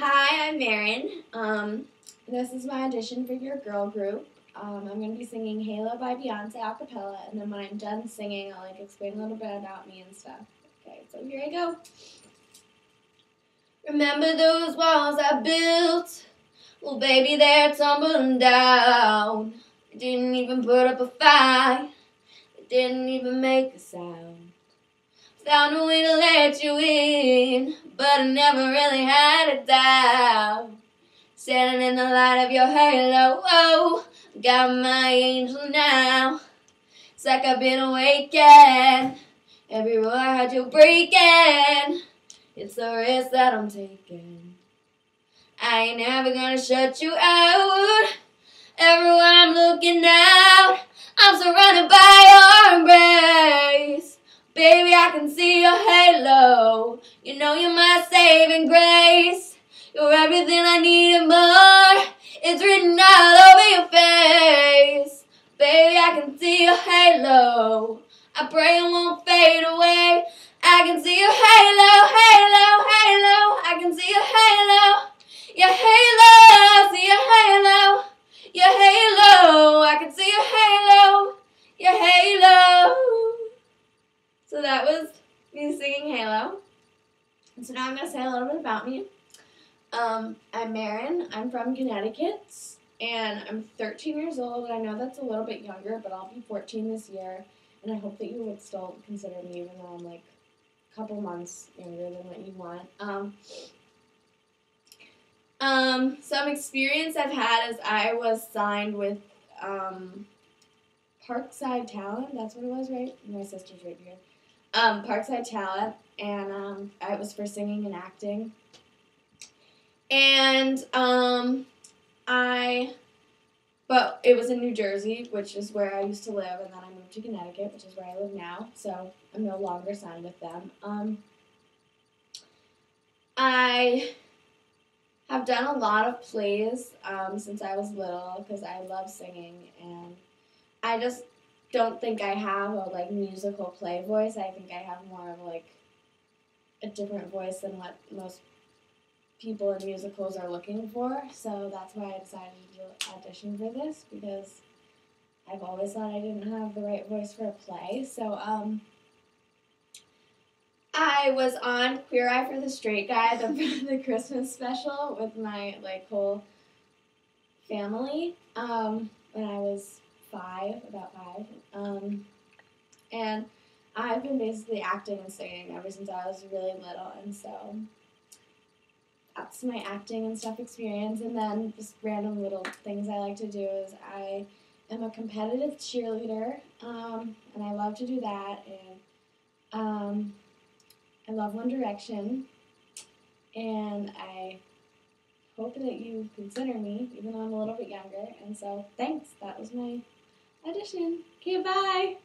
Hi, I'm Maren. Um, this is my audition for your girl group. Um, I'm going to be singing Halo by Beyonce a cappella, and then when I'm done singing, I'll like explain a little bit about me and stuff. Okay, so here I go. Remember those walls I built? Well, baby, they're tumbling down. I didn't even put up a fight. It didn't even make a sound. Found a way to let you in, but I never really had a doubt. Standing in the light of your halo, oh, got my angel now. It's like I've been awakened. Every rule I had you breaking. It's the risk that I'm taking. I ain't never gonna shut you out. Everywhere I'm looking out, Baby, I can see your halo. You know you're my saving grace. You're everything I need and more. It's written all over your face. Baby, I can see your halo. I pray it won't fade away. I can see your halo, halo, halo. I can see your halo. Your halo, see your halo. Your halo, I can see your halo. Your halo. So that was me singing Halo. So now I'm going to say a little bit about me. Um, I'm Maren. I'm from Connecticut, and I'm 13 years old. And I know that's a little bit younger, but I'll be 14 this year, and I hope that you would still consider me, even though I'm like a couple months younger than what you want. Um, um, some experience I've had is I was signed with um, Parkside Talent. That's what it was, right? My sister's right here um, Parkside Talent, and um, I was for singing and acting. And um, I, but it was in New Jersey, which is where I used to live, and then I moved to Connecticut, which is where I live now. So I'm no longer signed with them. Um, I have done a lot of plays um, since I was little because I love singing, and I just don't think I have a like musical play voice. I think I have more of like a different voice than what most people in musicals are looking for. So that's why I decided to audition for this because I've always thought I didn't have the right voice for a play. So um I was on Queer Eye for the Straight Guy, the, the Christmas special with my like whole family um, when I was five, about five. Um, and I've been basically acting and singing ever since I was really little, and so that's my acting and stuff experience. And then just random little things I like to do is I am a competitive cheerleader, um, and I love to do that. And um, I love One Direction, and I hope that you consider me, even though I'm a little bit younger. And so, thanks. That was my audition. Okay, bye.